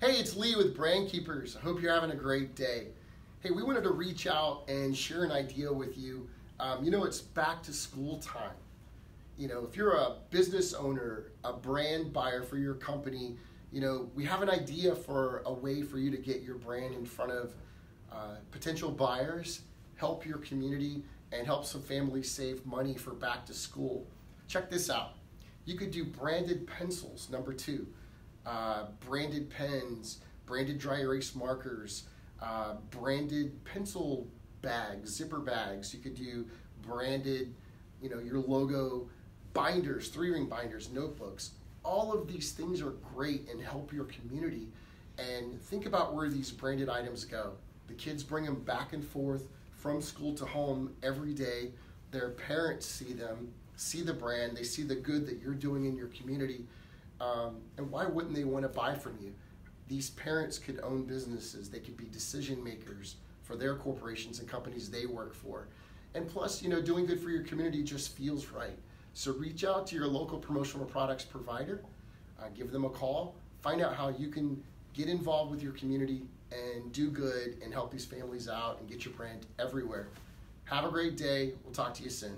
Hey, it's Lee with Brand Keepers. I hope you're having a great day. Hey, we wanted to reach out and share an idea with you. Um, you know, it's back to school time. You know, if you're a business owner, a brand buyer for your company, you know, we have an idea for a way for you to get your brand in front of uh, potential buyers, help your community, and help some families save money for back to school. Check this out. You could do branded pencils, number two, uh, branded pens, branded dry erase markers, uh, branded pencil bags, zipper bags. You could do branded, you know, your logo binders, three ring binders, notebooks. All of these things are great and help your community. And think about where these branded items go. The kids bring them back and forth from school to home every day. Their parents see them, see the brand, they see the good that you're doing in your community. Um, and why wouldn't they want to buy from you? These parents could own businesses, they could be decision makers for their corporations and companies they work for. And plus, you know, doing good for your community just feels right. So reach out to your local promotional products provider, uh, give them a call, find out how you can get involved with your community and do good and help these families out and get your brand everywhere. Have a great day. We'll talk to you soon.